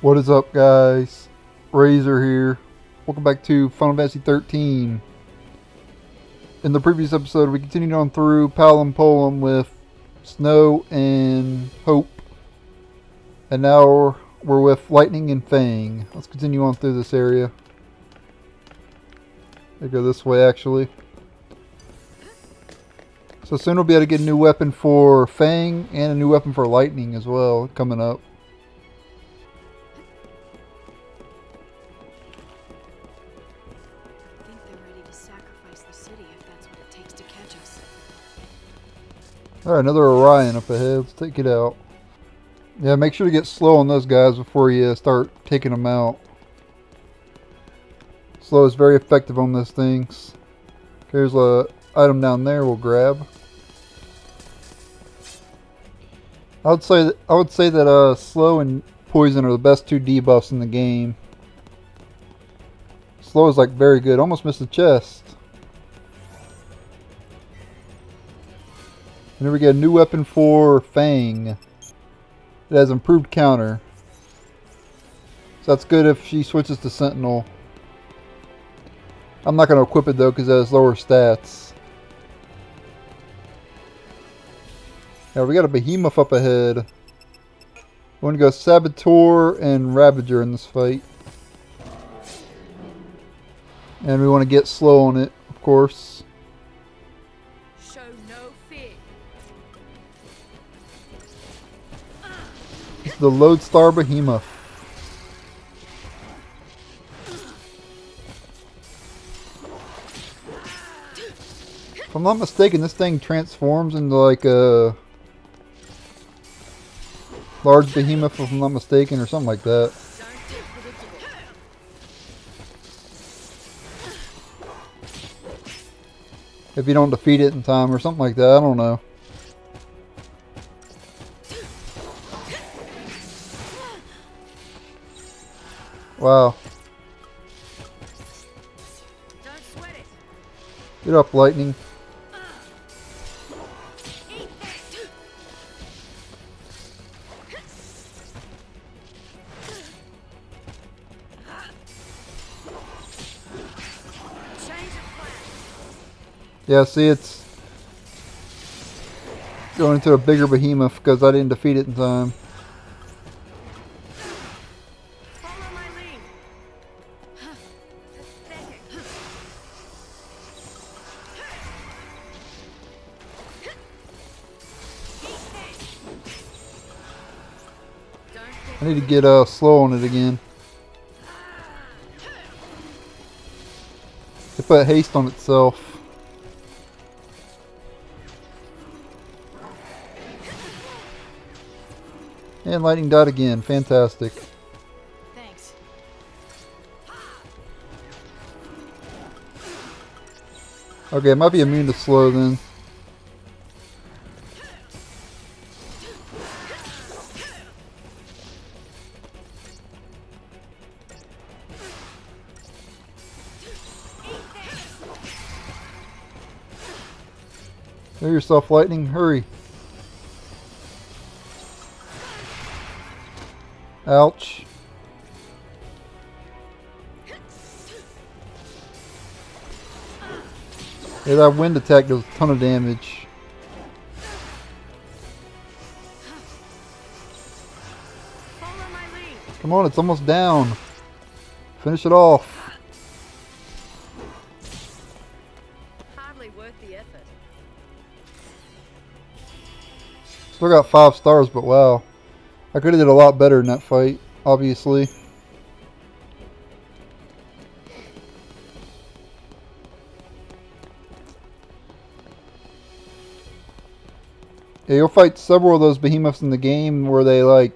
What is up, guys? Razer here. Welcome back to Final Fantasy 13. In the previous episode, we continued on through Palompolum with Snow and Hope. And now we're, we're with Lightning and Fang. Let's continue on through this area. They go this way, actually. So soon we'll be able to get a new weapon for Fang and a new weapon for Lightning as well coming up. Alright, another Orion up ahead. Let's take it out. Yeah, make sure to get slow on those guys before you start taking them out. Slow is very effective on those things. Here's a item down there we'll grab. I would say that, I would say that uh, slow and poison are the best two debuffs in the game. Slow is like very good. Almost missed the chest. And then we get a new weapon for Fang. It has improved counter. So that's good if she switches to Sentinel. I'm not going to equip it though because it has lower stats. Now we got a Behemoth up ahead. We want to go Saboteur and Ravager in this fight. And we want to get slow on it, of course. The Lodestar Behemoth. If I'm not mistaken, this thing transforms into like a large behemoth, if I'm not mistaken, or something like that. If you don't defeat it in time, or something like that, I don't know. Wow. Get up, Lightning. Yeah, see, it's going into a bigger behemoth because I didn't defeat it in time. Need to get uh, slow on it again. It put haste on itself. And lightning died again. Fantastic. Thanks. Okay, it might be immune to slow then. Yourself, lightning. Hurry. Ouch. Yeah, that wind attack does a ton of damage. Come on, it's almost down. Finish it off. Still got five stars, but wow. I could have did a lot better in that fight, obviously. Yeah, you'll fight several of those behemoths in the game where they like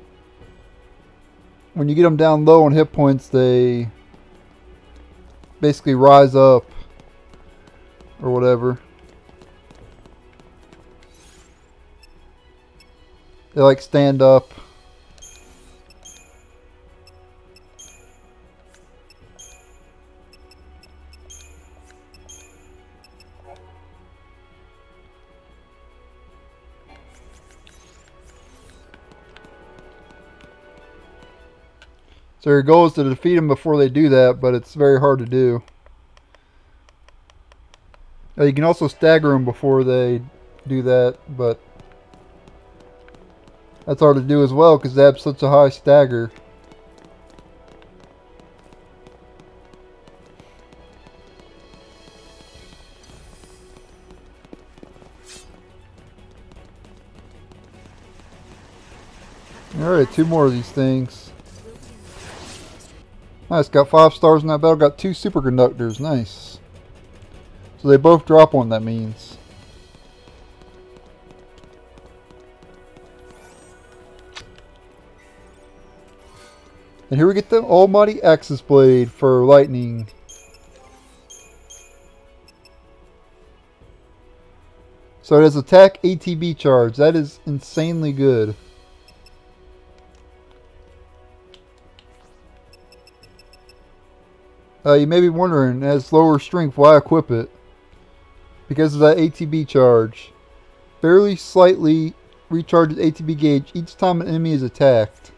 when you get them down low on hit points, they basically rise up or whatever. They like stand up. So your goal is to defeat them before they do that, but it's very hard to do. Uh, you can also stagger them before they do that, but that's hard to do as well because they have such a high stagger. Alright, two more of these things. Nice, got five stars in that battle, got two superconductors, nice. So they both drop one, that means. And here we get the almighty Axis Blade for lightning. So it has attack ATB charge. That is insanely good. Uh, you may be wondering, as lower strength, why equip it? Because of that ATB charge. Fairly slightly recharges ATB gauge each time an enemy is attacked.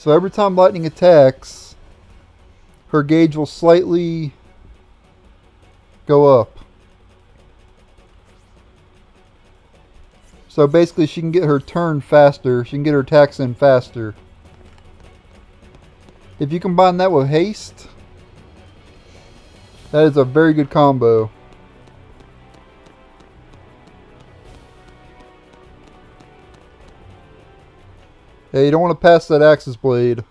So every time lightning attacks, her gauge will slightly go up. So basically she can get her turn faster, she can get her attacks in faster. If you combine that with haste, that is a very good combo. Yeah, you don't want to pass that Axis Blade.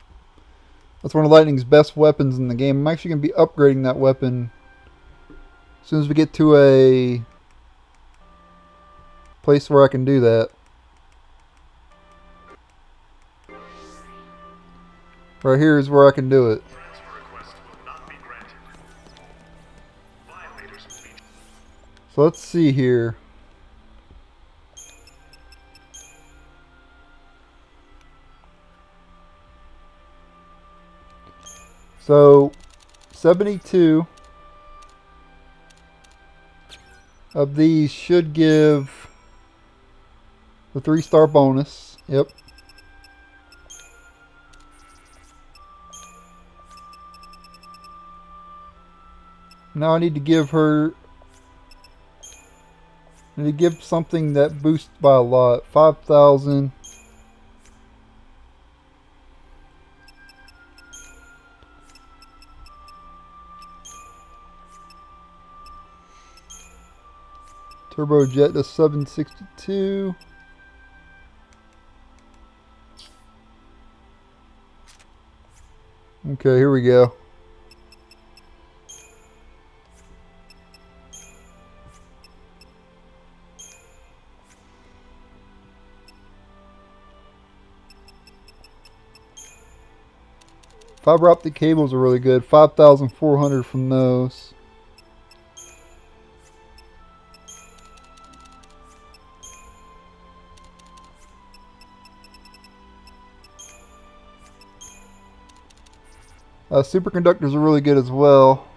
That's one of Lightning's best weapons in the game. I'm actually going to be upgrading that weapon as soon as we get to a place where I can do that. Right here is where I can do it. So let's see here. So 72 of these should give the three star bonus. Yep. Now I need to give her I need to give something that boosts by a lot. 5,000. Turbojet to 762. Okay, here we go. Fiber optic cables are really good. 5,400 from those. Uh, superconductors are really good as well.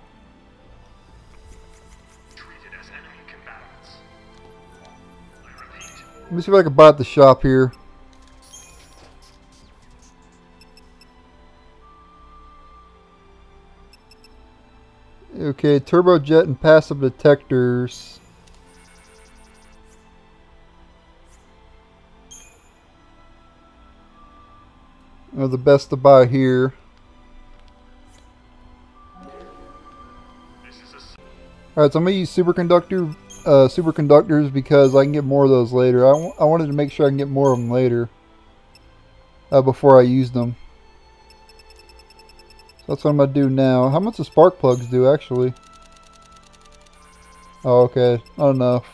Let me see if I can buy at the shop here. Okay, turbojet and passive detectors. Are the best to buy here. Alright, so I'm going to use superconductor, uh, superconductors because I can get more of those later. I, I wanted to make sure I can get more of them later. Uh, before I use them. So that's what I'm going to do now. How much do spark plugs do, actually? Oh, okay. Not enough.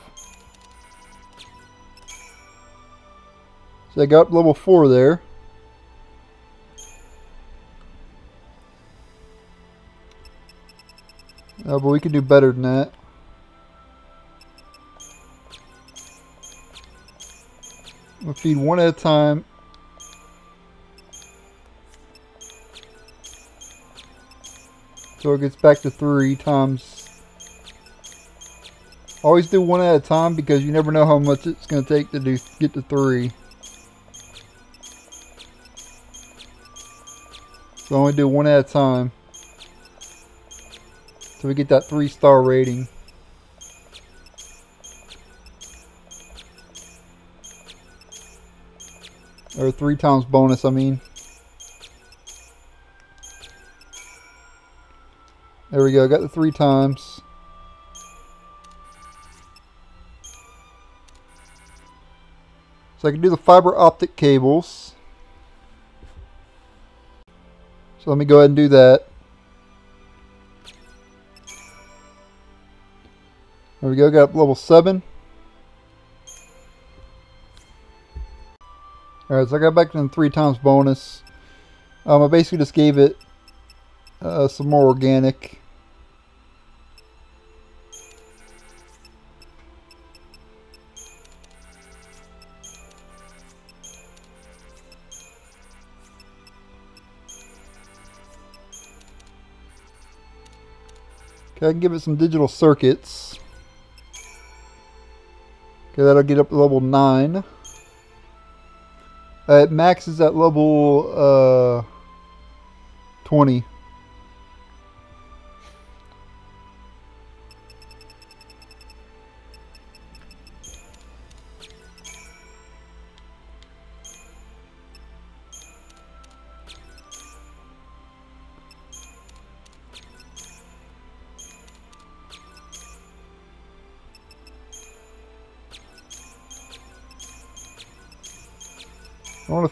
So I got level 4 there. Uh, but we can do better than that. We'll feed one at a time. So it gets back to three times. Always do one at a time because you never know how much it's going to take to do get to three. So only do one at a time. So we get that three star rating. Or three times bonus, I mean. There we go, got the three times. So I can do the fiber optic cables. So let me go ahead and do that. There we go, got up level 7. Alright, so I got back the 3 times bonus. Um, I basically just gave it uh, some more organic. Okay, I can give it some digital circuits. Okay, that'll get up to level 9. Uh, it maxes at level uh, 20.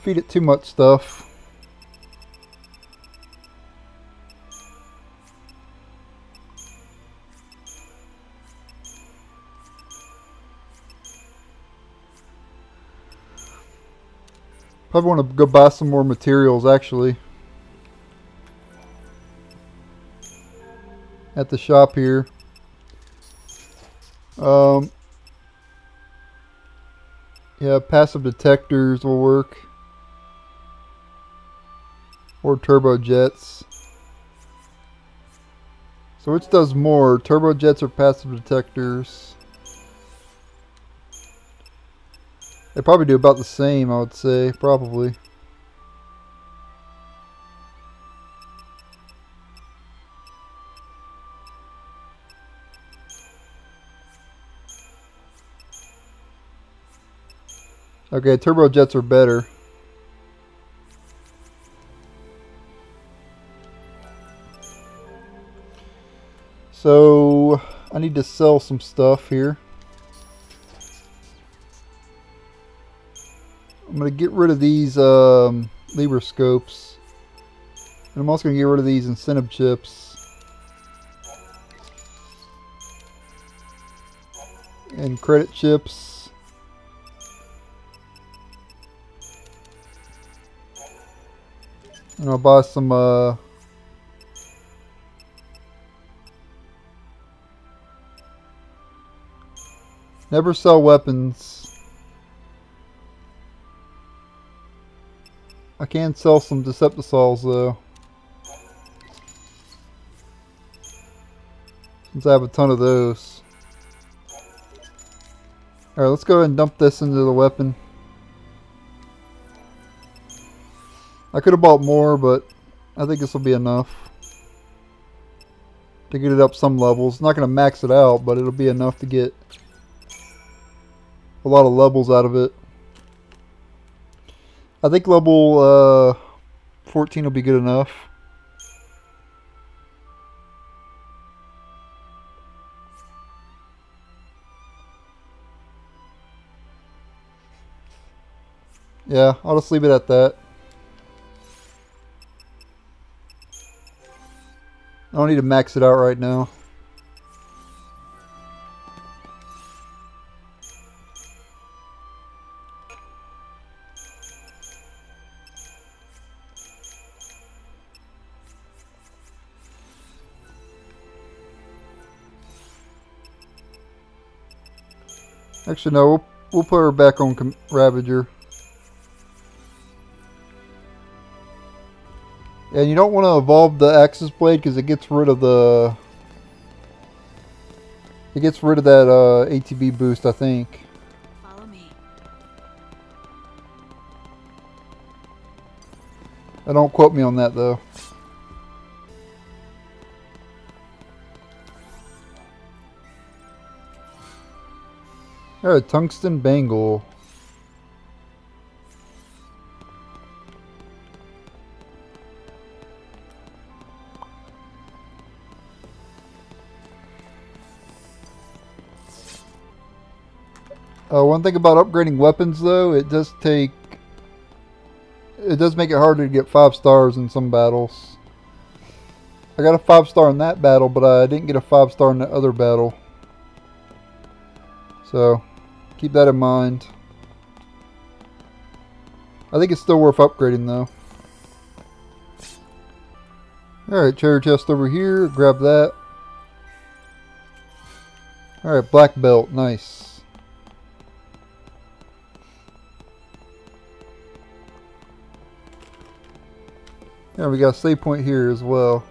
Feed it too much stuff. Probably want to go buy some more materials actually. At the shop here. Um, yeah, passive detectors will work. Or turbojets. So which does more, turbojets or passive detectors? They probably do about the same, I would say, probably. Okay, turbojets are better. So, I need to sell some stuff here. I'm going to get rid of these um, scopes. And I'm also going to get rid of these incentive chips. And credit chips. And I'll buy some uh, Never sell weapons. I can sell some Deceptisols though. Since I have a ton of those. Alright, let's go ahead and dump this into the weapon. I could have bought more, but I think this will be enough. To get it up some levels. Not going to max it out, but it'll be enough to get a lot of levels out of it. I think level uh, 14 will be good enough. Yeah, I'll just leave it at that. I don't need to max it out right now. Actually, no. We'll, we'll put her back on Com Ravager. And you don't want to evolve the Axis Blade because it gets rid of the... It gets rid of that uh, ATB boost, I think. Follow me. I don't quote me on that, though. Alright, tungsten bangle. Uh, one thing about upgrading weapons, though, it does take... It does make it harder to get 5 stars in some battles. I got a 5 star in that battle, but I didn't get a 5 star in the other battle. So, keep that in mind. I think it's still worth upgrading, though. Alright, treasure chest over here. Grab that. Alright, black belt. Nice. Yeah, we got a save point here as well.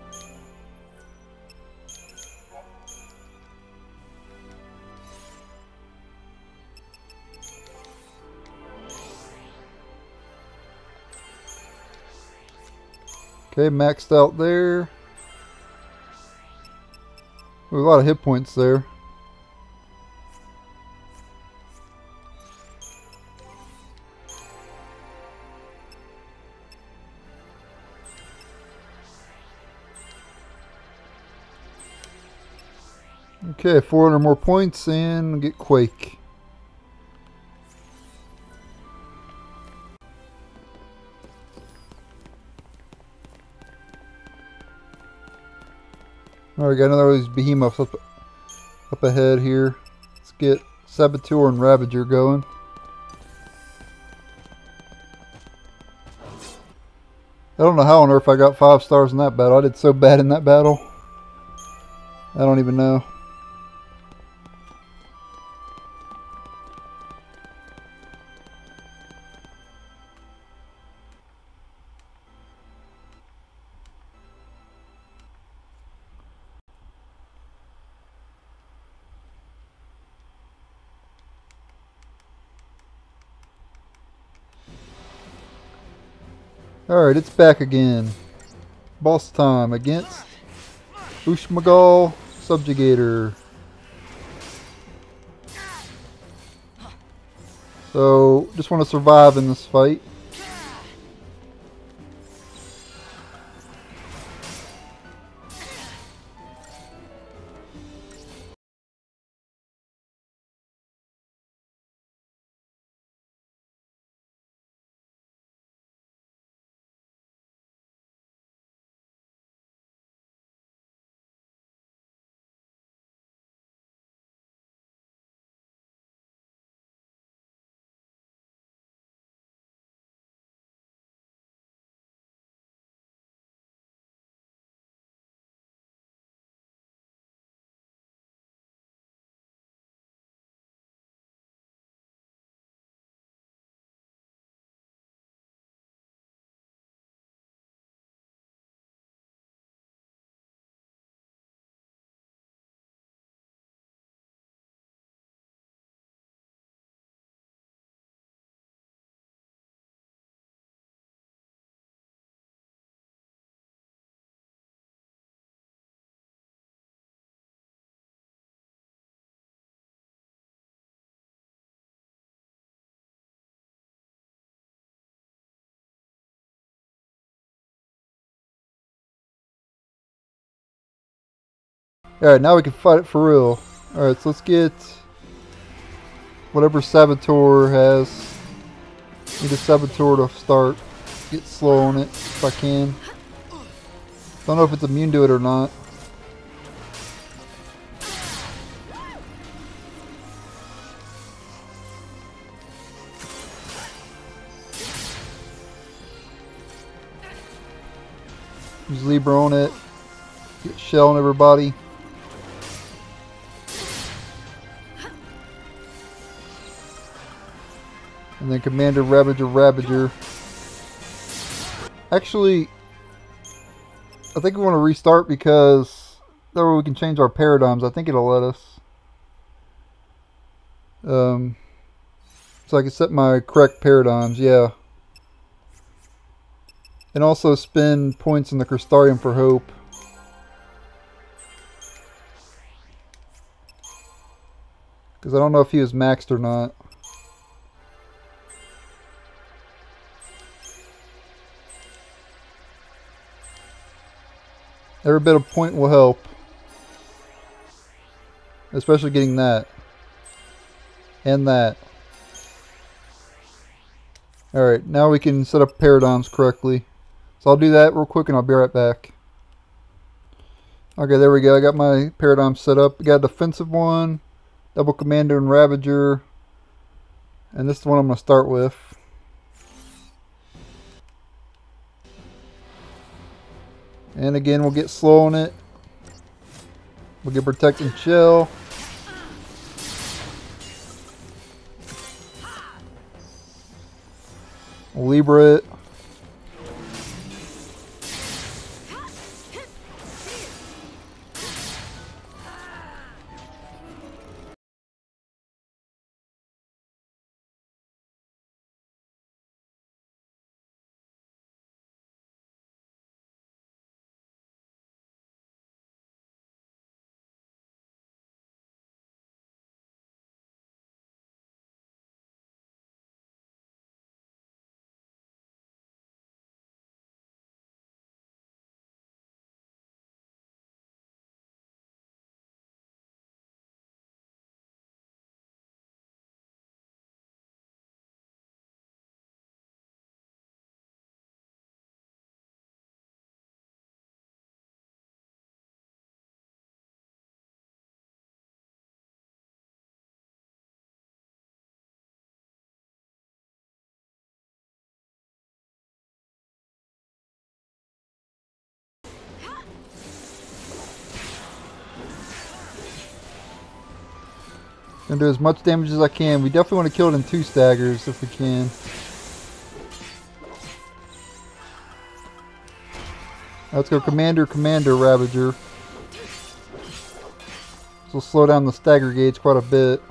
Okay, maxed out there. Ooh, a lot of hit points there. Okay, 400 more points and get Quake. Alright, got another of these behemoths up, up ahead here. Let's get Saboteur and Ravager going. I don't know how on earth I got five stars in that battle. I did so bad in that battle. I don't even know. Alright, it's back again. Boss time against Ushumgal Subjugator. So, just want to survive in this fight. Alright, now we can fight it for real. Alright, so let's get whatever Saboteur has. Need a Saboteur to start. Get slow on it if I can. Don't know if it's immune to it or not. Use Libra on it. Get shell on everybody. Then Commander Ravager Ravager. Actually, I think we want to restart because that way we can change our paradigms. I think it'll let us. Um, so I can set my correct paradigms, yeah. And also spend points in the Crystarium for hope. Because I don't know if he was maxed or not. Every bit of point will help. Especially getting that. And that. Alright, now we can set up paradigms correctly. So I'll do that real quick and I'll be right back. Okay, there we go. I got my paradigm set up. I got a defensive one, double commander and ravager. And this is the one I'm going to start with. And again, we'll get slow on it. We'll get protecting shell. Libra it. Gonna do as much damage as I can. We definitely want to kill it in two staggers if we can. Let's go Commander, Commander, Ravager. This will slow down the stagger gauge quite a bit.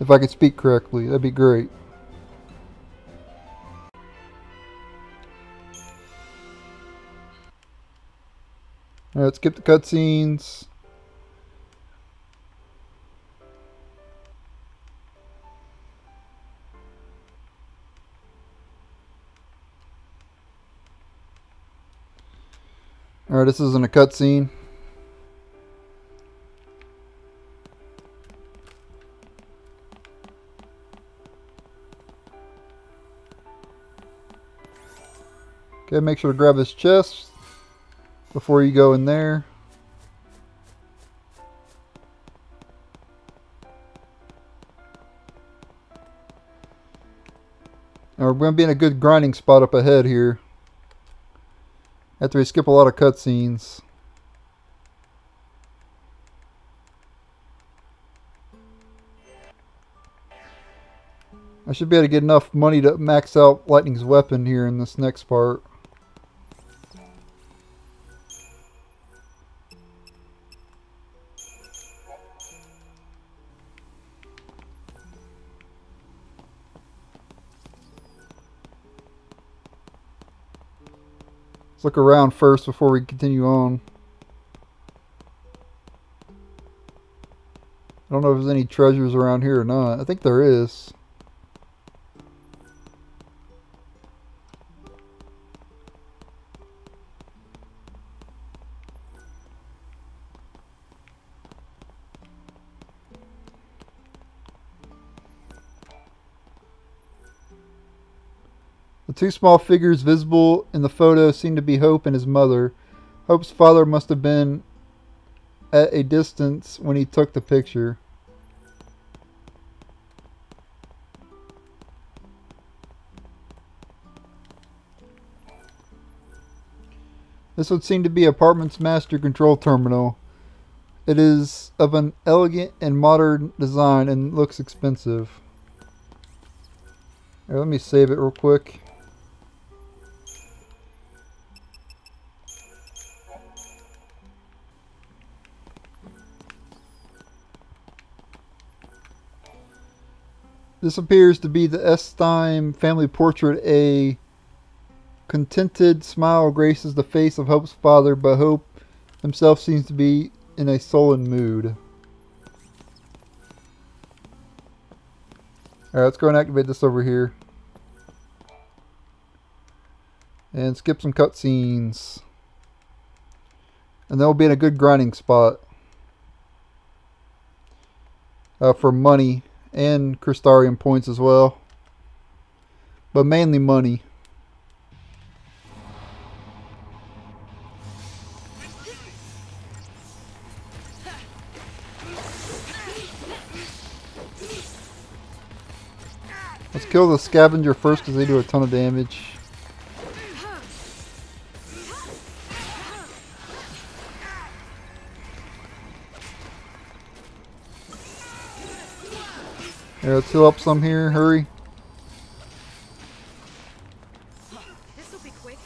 If I could speak correctly, that'd be great. Alright, skip the cutscenes. Alright, this isn't a cutscene. Okay, make sure to grab his chest before you go in there. And we're going to be in a good grinding spot up ahead here. After we skip a lot of cutscenes. I should be able to get enough money to max out Lightning's weapon here in this next part. Let's look around first before we continue on. I don't know if there's any treasures around here or not. I think there is. Two small figures visible in the photo seem to be Hope and his mother. Hope's father must have been at a distance when he took the picture. This would seem to be Apartment's master control terminal. It is of an elegant and modern design and looks expensive. Here, let me save it real quick. This appears to be the Estheim family portrait. A contented smile graces the face of Hope's father, but Hope himself seems to be in a sullen mood. Alright, let's go and activate this over here. And skip some cutscenes. And then we'll be in a good grinding spot. Uh, for money and Crystarium points as well. But mainly money. Let's kill the scavenger first because they do a ton of damage. Yeah, let's heal up some here. Hurry. This will be quick.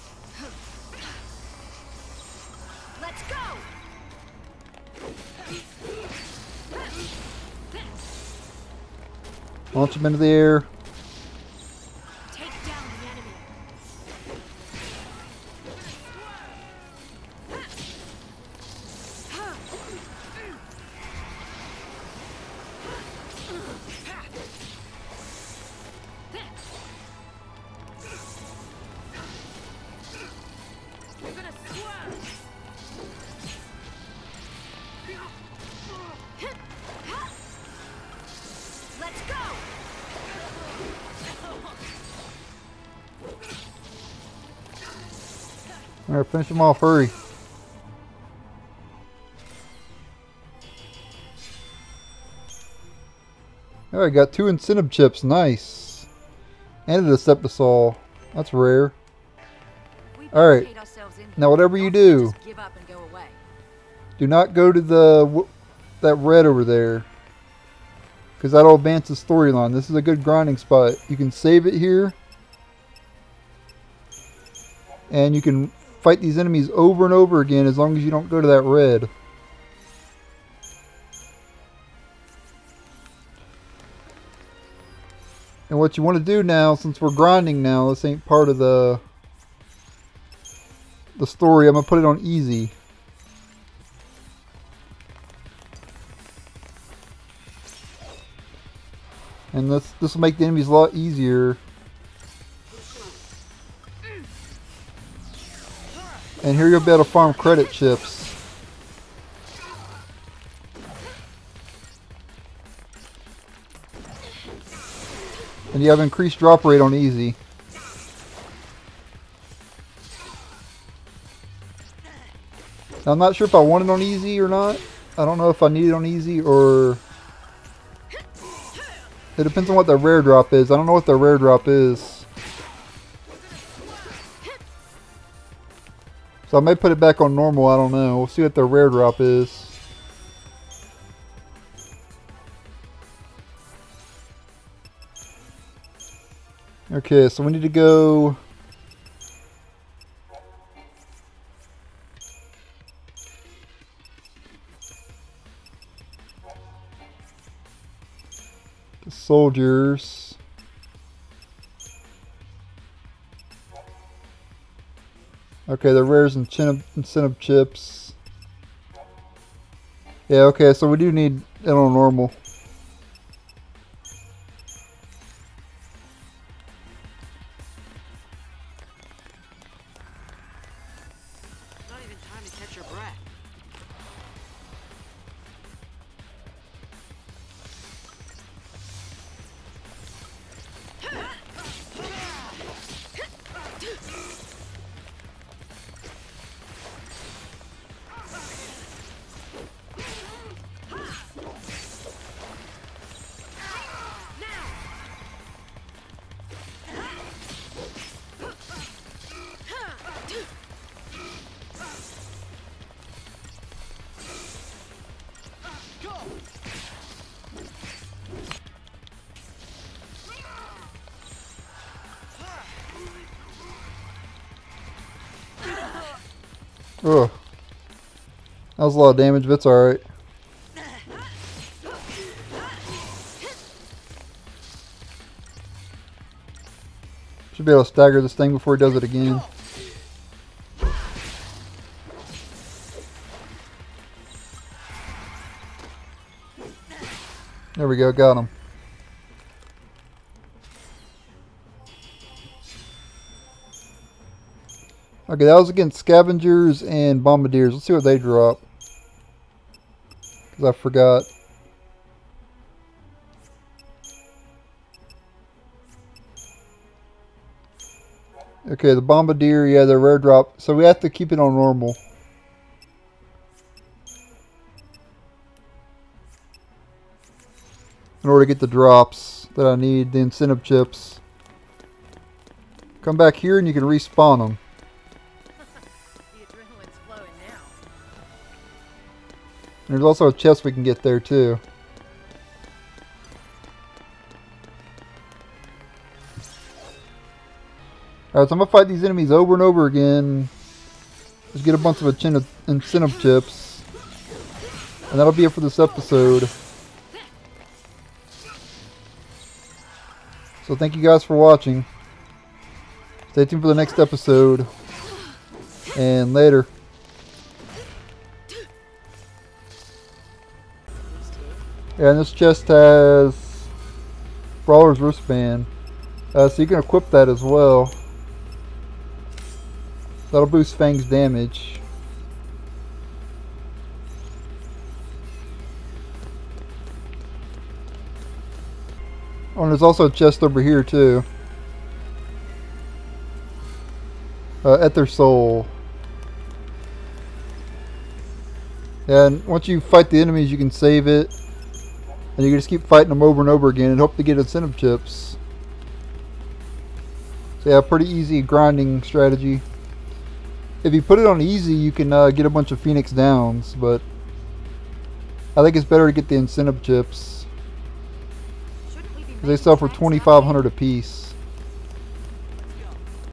Let's go. Launch them into the air. Finish them off. Hurry. Alright, got two incentive chips. Nice. And a Deceptisol. That's rare. All right. in Now, whatever you do- give up and go away. Do not go to the w- that red over there. Because that'll advance the storyline. This is a good grinding spot. You can save it here. And you can fight these enemies over and over again as long as you don't go to that red. And what you want to do now, since we're grinding now, this ain't part of the the story. I'm gonna put it on easy. And this this will make the enemies a lot easier. And here you'll be able to farm credit chips. And you have increased drop rate on easy. Now, I'm not sure if I want it on easy or not. I don't know if I need it on easy or... It depends on what the rare drop is. I don't know what the rare drop is. So I may put it back on normal, I don't know. We'll see what the rare drop is. Okay, so we need to go... The soldiers. Okay, the rares and incentive, incentive chips. Yeah, okay, so we do need on normal. Not even time to catch your breath. Ugh. That was a lot of damage, but it's alright. Should be able to stagger this thing before he does it again. There we go, got him. Okay, that was against scavengers and bombardiers. Let's see what they drop. Because I forgot. Okay, the bombardier, yeah, they're rare drop. So we have to keep it on normal. In order to get the drops that I need, the incentive chips. Come back here and you can respawn them. There's also a chest we can get there too. Alright, so I'm gonna fight these enemies over and over again. Just get a bunch of incentive, incentive chips. And that'll be it for this episode. So thank you guys for watching. Stay tuned for the next episode. And later. And this chest has Brawler's wristband. Uh, so you can equip that as well. That'll boost Fang's damage. Oh, and there's also a chest over here too. Uh, Ethersol. And once you fight the enemies, you can save it. And you can just keep fighting them over and over again and hope to get incentive chips. So yeah, pretty easy grinding strategy. If you put it on easy, you can uh, get a bunch of Phoenix Downs, but I think it's better to get the incentive chips. Shouldn't we be Because they sell for 2500 a piece.